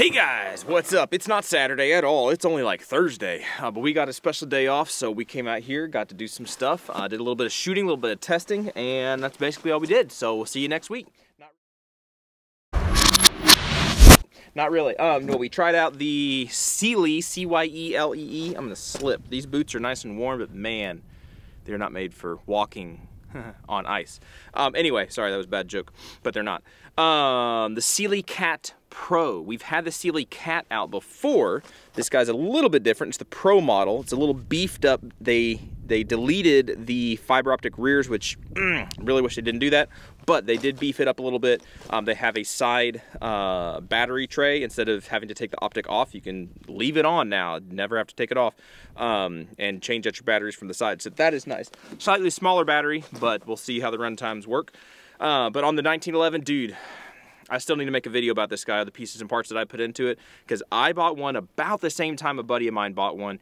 Hey guys, what's up? It's not Saturday at all. It's only like Thursday, uh, but we got a special day off, so we came out here, got to do some stuff, uh, did a little bit of shooting, a little bit of testing, and that's basically all we did. So we'll see you next week. Not, really. Um, no, we tried out the Cyelee, C-Y-E-L-E-E. -E. I'm gonna slip. These boots are nice and warm, but man, they're not made for walking on ice. Um, anyway, sorry, that was a bad joke, but they're not. Um, the Cyelee Cat Pro. We've had the Cyelee Cat out before. This guy's a little bit different. It's the Pro model. It's a little beefed up. They they deleted the fiber optic rears, which mm, really wish they didn't do that, but they did beef it up a little bit. Um, they have a side uh, battery tray. Instead of having to take the optic off, you can leave it on now. Never have to take it off um, and change out your batteries from the side. So that is nice. Slightly smaller battery, but we'll see how the run times work. Uh, but on the 1911, dude, I still need to make a video about this guy, the pieces and parts that I put into it, because I bought one about the same time a buddy of mine bought one.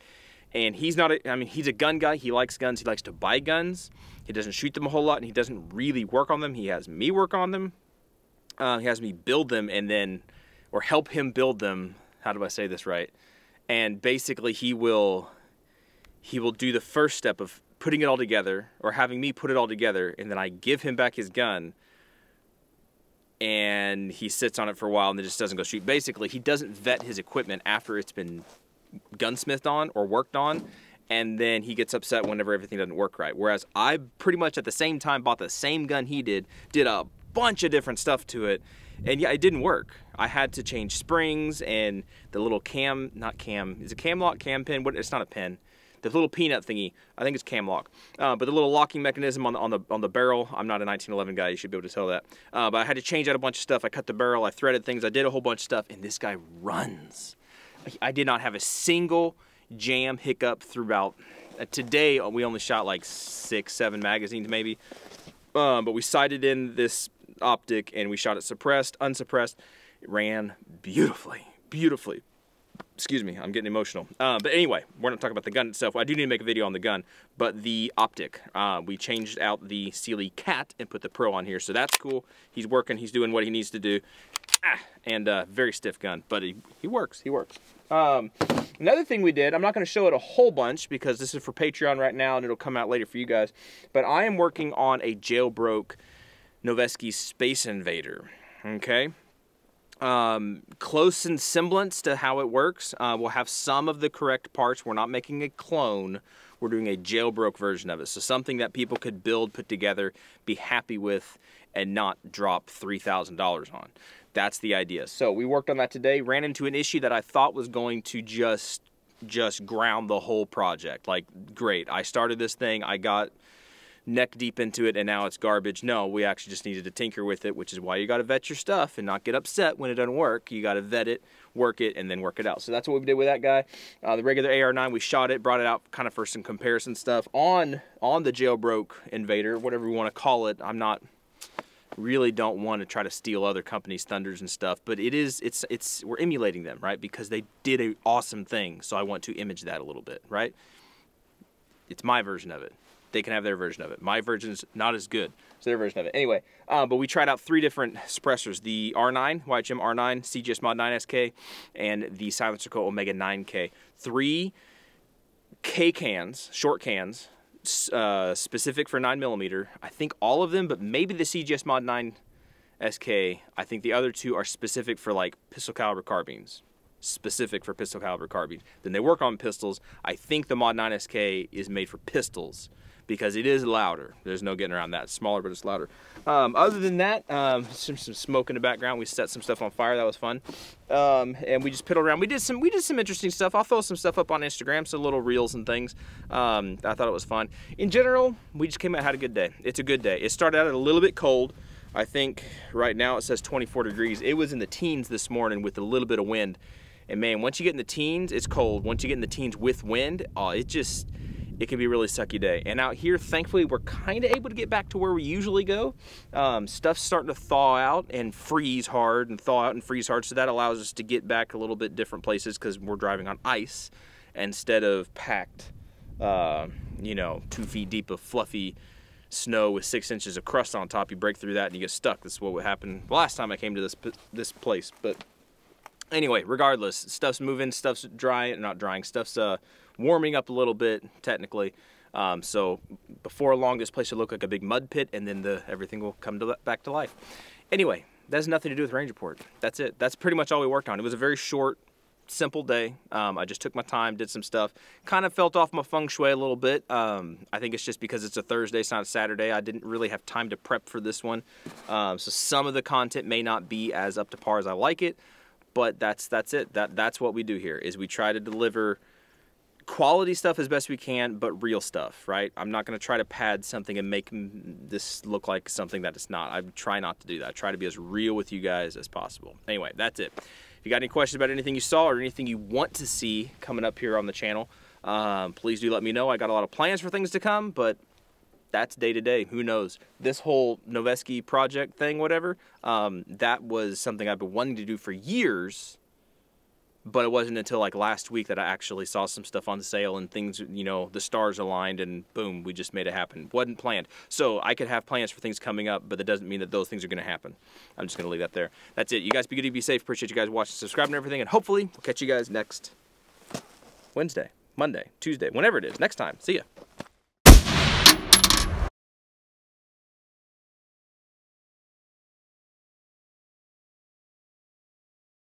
And he's not, a, I mean, he's a gun guy. He likes guns. He likes to buy guns. He doesn't shoot them a whole lot, and he doesn't really work on them. He has me work on them. Uh, he has me build them and then, or help him build them. How do I say this right? And basically, he will, he will do the first step of putting it all together, or having me put it all together, and then I give him back his gun and he sits on it for a while and then just doesn't go shoot. Basically, he doesn't vet his equipment after it's been gunsmithed on or worked on, and then he gets upset whenever everything doesn't work right. Whereas I pretty much at the same time bought the same gun he did, did a bunch of different stuff to it, and yeah, it didn't work. I had to change springs and the little cam, not cam, is it cam lock, cam pin? What? It's not a pin the little peanut thingy. I think it's cam lock. Uh, but the little locking mechanism on the, on the on the barrel. I'm not a 1911 guy. You should be able to tell that. Uh, but I had to change out a bunch of stuff. I cut the barrel. I threaded things. I did a whole bunch of stuff. And this guy runs. I did not have a single jam hiccup throughout. Uh, today we only shot like six, seven magazines maybe. Um, but we sighted in this optic and we shot it suppressed, unsuppressed. It ran beautifully, beautifully excuse me, I'm getting emotional. Uh, but anyway, we're not talking about the gun itself. I do need to make a video on the gun, but the optic. Uh, we changed out the Cyelee Cat and put the Pro on here, so that's cool. He's working, he's doing what he needs to do. Ah, and uh, very stiff gun, but he, he works, he works. Um, another thing we did, I'm not going to show it a whole bunch because this is for Patreon right now and it'll come out later for you guys, but I am working on a jailbroke Noveske Space Invader, okay? Um, close in semblance to how it works. Uh, we'll have some of the correct parts. We're not making a clone. We're doing a jailbroke version of it. So something that people could build, put together, be happy with, and not drop $3,000 on. That's the idea. So we worked on that today, ran into an issue that I thought was going to just just ground the whole project. Like, great, I started this thing, I got neck deep into it and now it's garbage. No, we actually just needed to tinker with it, which is why you got to vet your stuff and not get upset when it doesn't work. You got to vet it, work it, and then work it out. So that's what we did with that guy. Uh, the regular AR9, we shot it, brought it out kind of for some comparison stuff on on the jailbroke Invader, whatever we want to call it. I'm not really don't want to try to steal other companies' thunders and stuff, but it is it's it's we're emulating them, right? Because they did an awesome thing, so I want to image that a little bit, right? It's my version of it they can have their version of it. My version's not as good. It's their version of it. Anyway, uh, but we tried out three different suppressors. The R9, YHM R9, CGS Mod 9SK, and the Silencer Co. Omega 9K. Three K cans, short cans, uh, specific for 9mm. I think all of them, but maybe the CGS Mod 9 SK. I think the other two are specific for like pistol caliber carbines specific for pistol caliber carbines. Then they work on pistols. I think the Mod 9 SK is made for pistols because it is louder. There's no getting around that. It's smaller, but it's louder. Um, other than that, um, some, some, smoke in the background. We set some stuff on fire. That was fun. Um, and we just piddled around. We did some we did some interesting stuff. I'll throw some stuff up on Instagram, some little reels and things. Um, I thought it was fun. In general, we just came out had a good day. It's a good day. It started out a little bit cold. I think right now it says 24 degrees. It was in the teens this morning with a little bit of wind. And man, once you get in the teens, it's cold. Once you get in the teens with wind, oh, it just it can be a really sucky day. And out here, thankfully, we're kind of able to get back to where we usually go. Um, stuff's starting to thaw out and freeze hard and thaw out and freeze hard. So that allows us to get back a little bit different places because we're driving on ice instead of packed, uh, you know, two feet deep of fluffy snow with six inches of crust on top. You break through that and you get stuck. This is what would happen last time I came to this this place. But anyway, regardless, stuff's moving, stuff's drying, not drying, stuff's uh, warming up a little bit technically. Um, so before long, this place will look like a big mud pit, and then the everything will come to, back to life. Anyway, that has nothing to do with range report. That's it. That's pretty much all we worked on. It was a very short, simple day. Um, I just took my time, did some stuff. Kind of felt off my feng shui a little bit. Um, I think it's just because it's a Thursday, it's not a Saturday. I didn't really have time to prep for this one, um, so some of the content may not be as up to par as I like it. But that's that's it. That that's what we do here. Is we try to deliver quality stuff as best we can, but real stuff, right? I'm not going to try to pad something and make this look like something that it's not. I try not to do that. I try to be as real with you guys as possible. Anyway, that's it. If you got any questions about anything you saw or anything you want to see coming up here on the channel, um, please do let me know. I got a lot of plans for things to come, but that's day to day. Who knows? This whole Noveske project thing, whatever, um, that was something I've been wanting to do for years but it wasn't until like last week that I actually saw some stuff on sale and things, you know, the stars aligned and boom, we just made it happen. Wasn't planned. So I could have plans for things coming up, but that doesn't mean that those things are going to happen. I'm just going to leave that there. That's it. You guys be good, be safe. Appreciate you guys watching, subscribing, and everything. And hopefully we'll catch you guys next Wednesday, Monday, Tuesday, whenever it is. Next time. See ya.